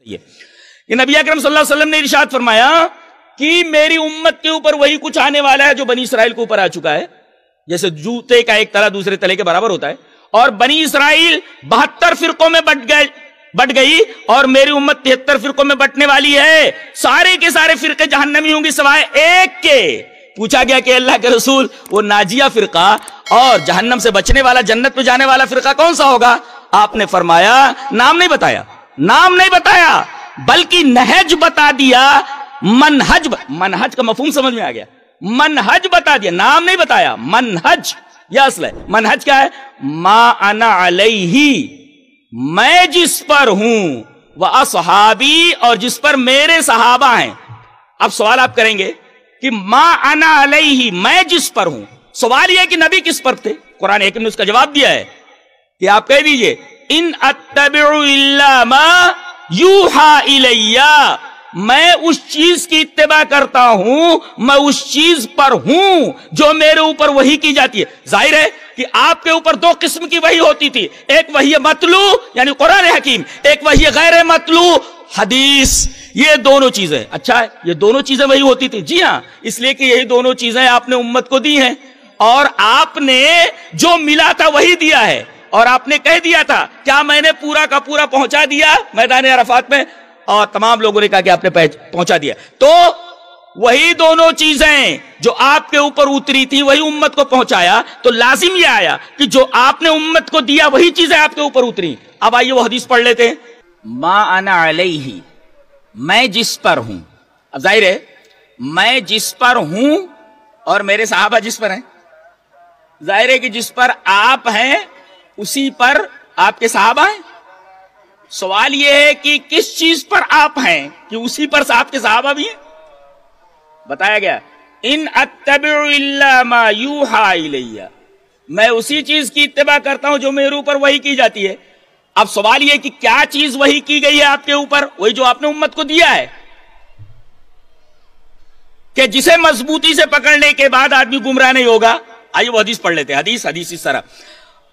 सही है। ये नबी अकरम सल्लल्लाहु ने इरशाद फरमाया कि मेरी उम्मत के ऊपर वही कुछ आने वाला है जो बनी इसराइल के ऊपर आ चुका है। जैसे जूते का एक तला दूसरे तले के बराबर होता है। और बनी इसराइल बहत्तर फिरकों में बट गए, बट गई और मेरी उम्मत तिहत्तर फिरकों में बटने वाली है। सारे के सारे फिरके जहन्नमी होंगे सिवाय एक के। पूछा गया कि अल्लाह के रसूल, वो नाजिया फिरका और जहन्नम से बचने वाला, जन्नत में जाने वाला फिरका कौन सा होगा? आपने फरमाया, नाम नहीं बताया। नाम नहीं बताया, बल्कि नहज बता दिया, मनहज मनहज का मफहूम समझ में आ गया। मनहज बता दिया, नाम नहीं बताया, मनहज, यह असल है। मनहज क्या है? मा अना अलैहि, मैं जिस पर हूँ वह असहाबी, और जिस पर मेरे सहाबा हैं। अब सवाल आप करेंगे कि मा अना अलैहि, मैं जिस पर हूँ? सवाल यह कि नबी किस पर थे? कुरान एक ने उसका जवाब दिया है। कि आप कह दीजिए, इन अत्तबा यूहा इलैया, मैं उस चीज़ की इत्तेबा करता हूँ, मैं उस चीज़ पर हूँ जो मेरे ऊपर वही की जाती है। ज़ाहिर है कि आपके ऊपर दो किस्म की वही होती थी। एक वही मतलू, यानी कुरान हकीम, एक वही गैर मतलू, हदीस। ये दोनों चीज़ें। अच्छा है ये दोनों चीज़ें वही होती थी। जी हाँ इसलिए कि यही दोनों चीज़ें आपने उम्मत को दी हैं। और आपने जो मिला था वही दिया है। और आपने कह दिया था क्या मैंने पूरा का पूरा पहुँचा दिया? मैदान अरफात में? और तमाम लोगों ने कहा कि आपने पहुँचा दिया। तो वही दोनों चीज़ें जो आपके ऊपर उतरी थी वही उम्मत को पहुँचाया। तो लाजिम यह आया कि जो आपने उम्मत को दिया वही चीज़ें आपके ऊपर उतरी। अब आइए वो हदीस पढ़ लेते हैं। माँ अना अलैहि मैं जिस पर हूँ। अब ज़ाहिर है मैं जिस पर हूँ और मेरे साहबा जिस पर हैं? ज़ाहिर है कि जिस पर आप हैं उसी पर आपके साहबा हैं सवाल यह है कि किस चीज़ पर आप हैं कि उसी पर आपके साहबा भी हैं? बताया गया। इन अतबा मैं उसी चीज़ की इत्तेबा करता हूँ जो मेरे ऊपर वही की जाती है। अब सवाल यह कि क्या चीज़ वही की गई है आपके ऊपर? वही जो आपने उम्मत को दिया है। कि जिसे मजबूती से पकड़ने के बाद आदमी गुमराह नहीं होगा? आइए वो हदीस पढ़ लेते हैं। हदीस हदीस इस तरह।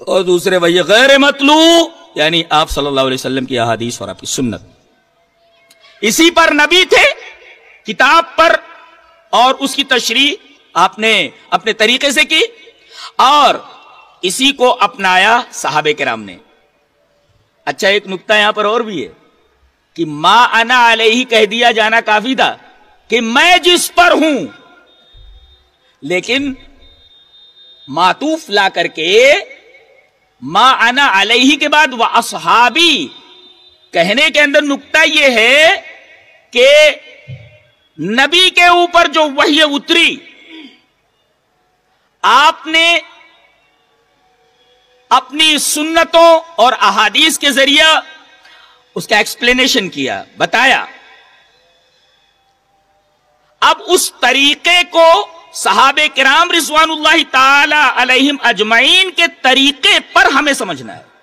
और दूसरे वही गैर मतलू यानी आप सल्लल्लाहु अलैहि वसल्लम की अहादीस और आपकी सुन्नत। इसी पर नबी थे, किताब पर, और उसकी तशरी आपने अपने तरीके से की, और इसी को अपनाया साहबे कराम ने। अच्छा एक नुकता यहाँ पर और भी है, कि माँ अना अले ही कह दिया जाना काफ़ी था, कि मैं जिस पर हूँ, लेकिन मातूफ ला करके माँ आना अलही के बाद वह असहाबी। कहने के अंदर नुकता यह है कि नबी के ऊपर जो वही उतरी, आपने अपनी सुन्नतों और अहादीस के ज़रिए उसका एक्सप्लेनेशन किया, बताया। अब उस तरीके को सहाबे कराम रिजवान अलैहिम अजमैन के तरीके पर हमें समझना है।